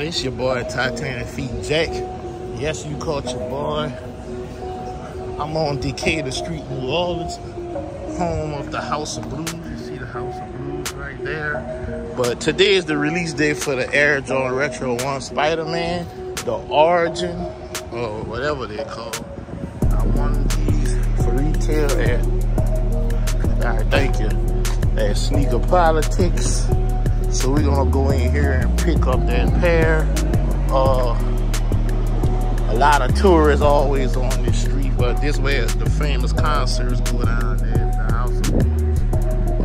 Everybody? It's your boy Titanic Feet Jack. Yes, you caught your boy. I'm on Decatur Street, New Orleans, home of the House of Blues. You see the House of Blues right there. But today is the release day for the Air Jordan Retro 1 Spider-Man, the Origin, or whatever they call. I won these for retail at, all right, thank you, at Sneaker Politics. So we're gonna go in here and pick up that pair. Uh, a lot of tourists always on this street, but this way the famous concerts go down there, the House of Blues,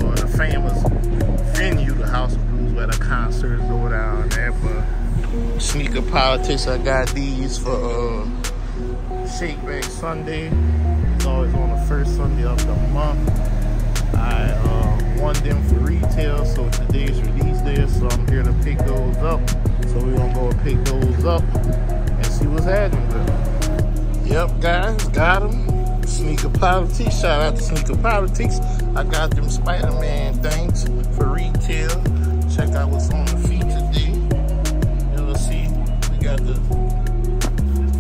or the famous venue, the House of Blues, where the concerts go down there. But sneaker politics, I got these for uh, Shake Back Sunday. It's always on the first Sunday of the month. I uh, won them for retail, so today's release day, so I'm here to pick those up. So we're gonna go and pick those up and see what's happening with them. Yep, guys, got them. Sneaker Politics, shout out to Sneaker Politics. I got them Spider-Man things for retail. Check out what's on the feet today. You'll see, we got the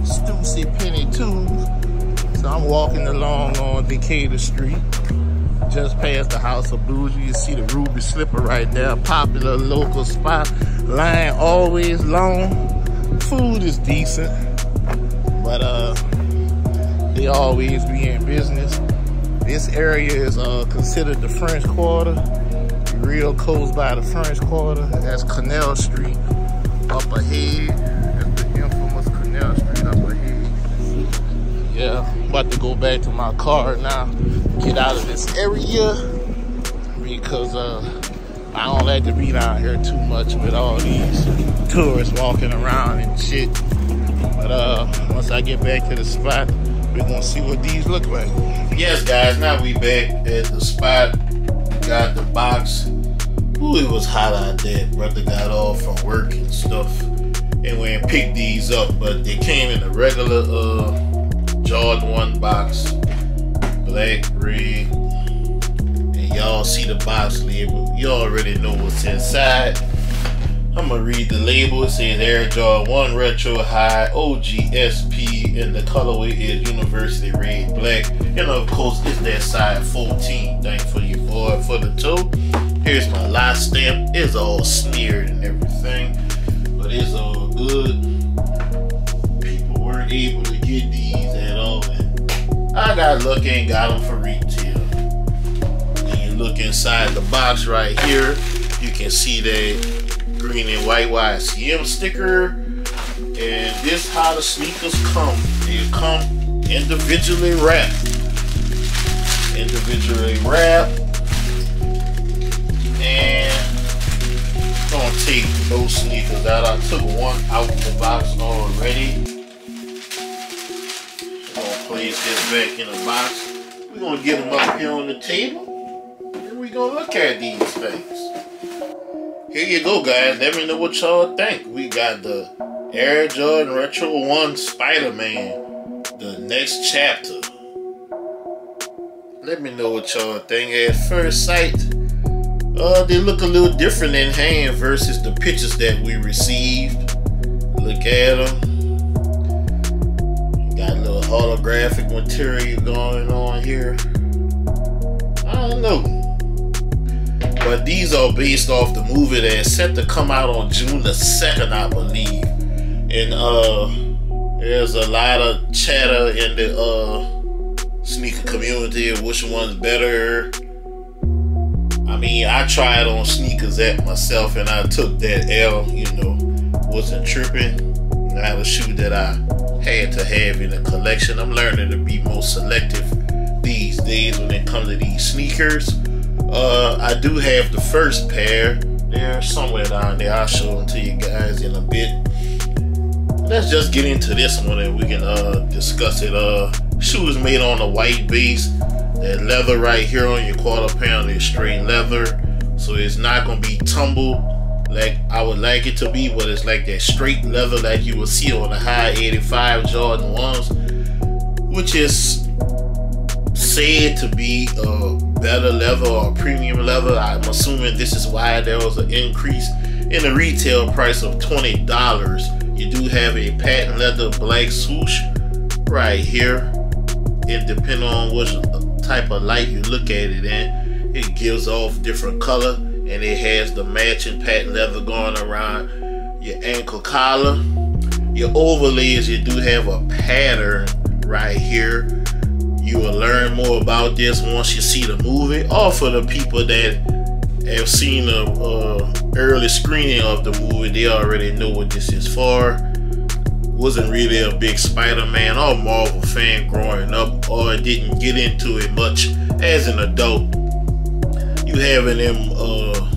Stussy Penny 2s. So I'm walking along on Decatur Street just past the House of Blues. You see the Ruby Slipper right there. Popular local spot. Line always long. Food is decent. But uh they always be in business. This area is uh considered the French Quarter. Real close by the French Quarter. That's Canal Street up ahead. That's the infamous Canal Street up ahead. Yeah, about to go back to my car now get out of this area because uh, I don't like to be down here too much with all these tourists walking around and shit. But uh, once I get back to the spot, we're gonna see what these look like. Yes, guys, now we back at the spot. Got the box. Ooh, it was hot out there. Brother got off from work and stuff. And and picked these up, but they came in a regular uh, Jordan 1 box black, red, and y'all see the box label. You already know what's inside. I'm gonna read the label. It says Air Jordan 1 Retro High OGSP, and the colorway is University Red Black. And of course, it's that size 14. Thanks for your boy for the toe. Here's my last stamp. It's all smeared and everything, Got and got them for retail. And you look inside the box right here, you can see that green and white YCM sticker. And this how the sneakers come. They come individually wrapped. Individually wrapped. And I'm gonna take those sneakers out. I took one out the box already place this back in the box. We're gonna get them up here on the table. And we're gonna look at these things. Here you go, guys. Let me know what y'all think. We got the Air Jordan Retro 1 Spider-Man. The next chapter. Let me know what y'all think. At first sight, uh, they look a little different in hand versus the pictures that we received. Look at them holographic material going on here. I don't know. But these are based off the movie that's set to come out on June the 2nd, I believe. And uh there's a lot of chatter in the uh sneaker community of which one's better. I mean, I tried on sneakers at myself and I took that L, you know, wasn't tripping. I have a shoe that I had to have in a collection. I'm learning to be more selective these days when it comes to these sneakers. Uh, I do have the first pair. They're somewhere down there. I'll show them to you guys in a bit. Let's just get into this one and we can uh, discuss it. Uh, shoe is made on a white base. That leather right here on your quarter panel is straight leather. So it's not going to be tumbled like I would like it to be, but it's like that straight leather like you will see on the high 85 Jordan 1s, which is said to be a better leather or premium leather. I'm assuming this is why there was an increase in the retail price of $20. You do have a patent leather black swoosh right here. It depending on which type of light you look at it in, it gives off different color and it has the matching patent leather going around your ankle collar. Your overlays, you do have a pattern right here. You will learn more about this once you see the movie. Or for the people that have seen the a early screening of the movie, they already know what this is for. Wasn't really a big Spider-Man or Marvel fan growing up, or didn't get into it much as an adult. You having them uh,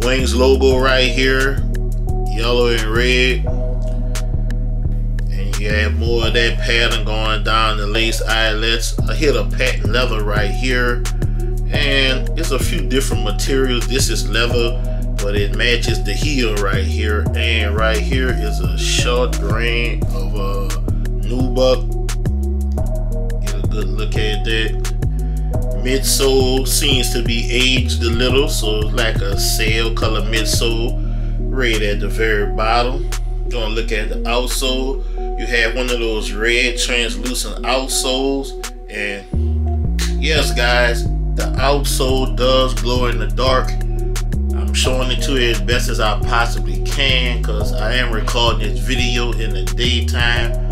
Wings logo right here, yellow and red. And you have more of that pattern going down the lace eyelets. I hit a patent leather right here. And it's a few different materials. This is leather, but it matches the heel right here. And right here is a short grain of a nubuck. Get a good look at that midsole seems to be aged a little so like a sail color midsole red at the very bottom. Gonna look at the outsole. You have one of those red translucent outsoles, and yes, guys, the outsole does glow in the dark. I'm showing it to you as best as I possibly can because I am recording this video in the daytime.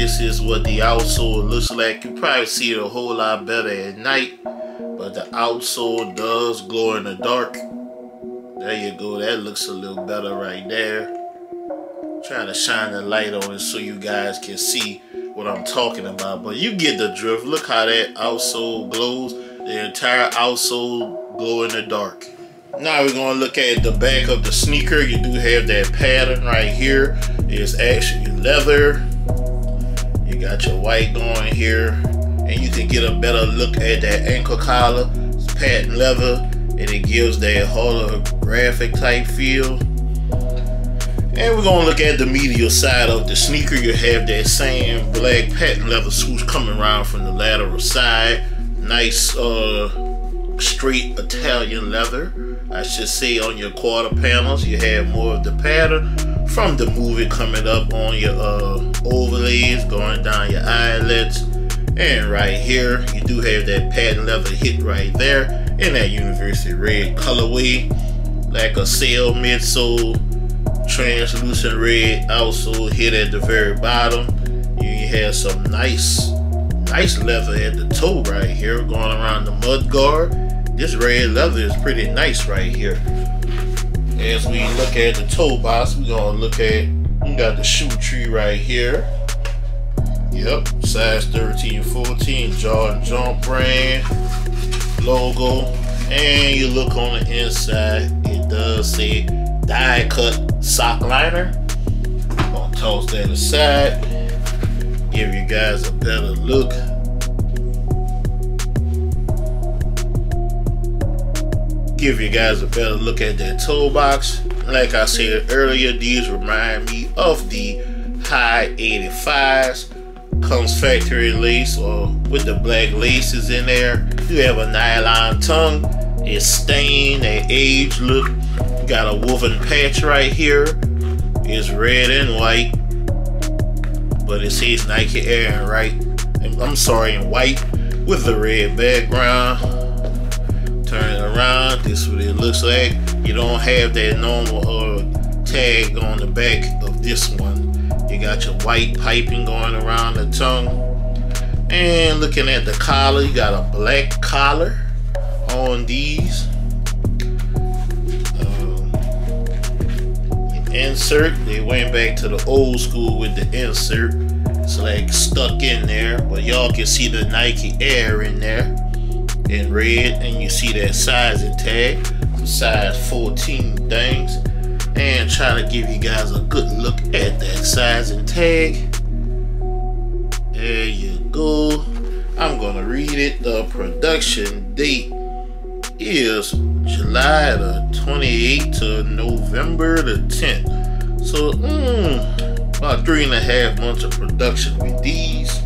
This is what the outsole looks like. You probably see it a whole lot better at night. But the outsole does glow in the dark. There you go. That looks a little better right there. Trying to shine the light on it so you guys can see what I'm talking about. But you get the drift. Look how that outsole glows. The entire outsole glow in the dark. Now we're to look at the back of the sneaker. You do have that pattern right here. It's actually leather. You got your white going here. And you can get a better look at that ankle collar. Patent leather and it gives that holographic type feel. And we're gonna look at the medial side of the sneaker. You have that same black patent leather swoosh coming around from the lateral side. Nice uh, straight Italian leather. I should say on your quarter panels you have more of the pattern from the movie coming up on your uh, overlays, going down your eyelets, And right here, you do have that patent leather hit right there in that University Red colorway, like a sail midsole, translucent red outsole hit at the very bottom. You have some nice, nice leather at the toe right here, going around the mud guard. This red leather is pretty nice right here. As we look at the toe box, we're gonna look at, we got the shoe tree right here. Yep, size 13, 14, Jordan Jump brand logo. And you look on the inside it does say die cut sock liner. I'm gonna toss that aside give you guys a better look give you guys a better look at that toe box like I said earlier these remind me of the high 85s comes factory lace or with the black laces in there. You have a nylon tongue. It's stained, an aged. look. Got a woven patch right here. It's red and white, but it says Nike Air right. I'm sorry, in white with the red background. Around. This is what it looks like. You don't have that normal uh, tag on the back of this one. You got your white piping going around the tongue. And looking at the collar, you got a black collar on these. Um, insert, they went back to the old school with the insert. It's like stuck in there, but y'all can see the Nike Air in there in red, and you see that sizing tag, size 14 things and try to give you guys a good look at that sizing tag. There you go. I'm gonna read it. The production date is July the 28th to November the 10th. So, mm, about three and a half months of production with these.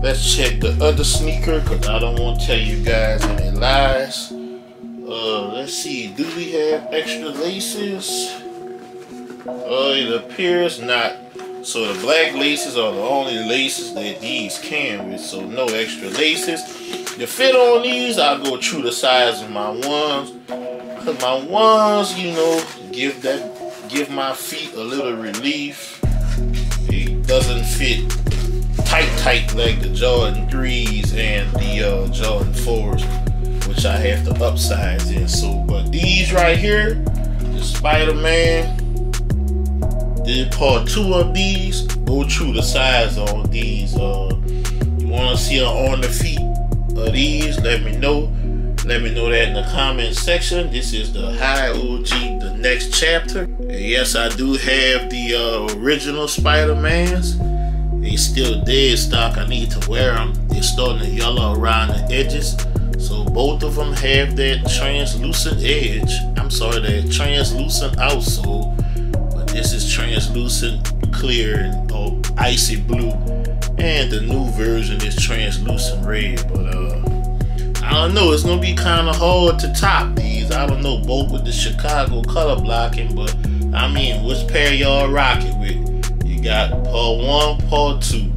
Let's check the other sneaker because I don't want to tell you guys any lies. Uh, let's see, do we have extra laces? Uh, it appears not. So the black laces are the only laces that these came with, so no extra laces. The fit on these, I'll go true to size of my ones. Cause my ones, you know, give that give my feet a little relief. It doesn't fit tight tight like the Jordan 3s and the uh, Jordan 4s, which I have to upsize in. So but these right here, the Spider-Man, did part two of these. Go true the size on these. Uh, you want to see on the feet of these? Let me know. Let me know that in the comment section. This is the High OG, the next chapter. And yes, I do have the uh, original Spider-Mans. They still dead stock. I need to wear them. They're starting to yellow around the edges. So both of them have that translucent edge. I'm sorry, that translucent outsole But this is translucent clear and oh, icy blue. And the new version is translucent red. But uh I don't know, it's gonna be kinda hard to top these. I don't know, both with the Chicago color blocking, but I mean which pair y'all rocking with? You got part one, part two,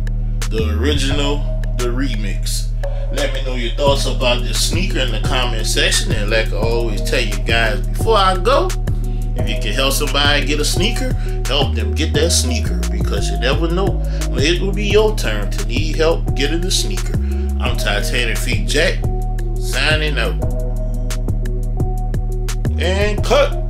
the original, the remix. Let me know your thoughts about this sneaker in the comment section. And like I always tell you guys before I go, if you can help somebody get a sneaker, help them get that sneaker because you never know. When it will be your turn to need help getting the sneaker. I'm Titanic Feet Jack, signing out. And cut.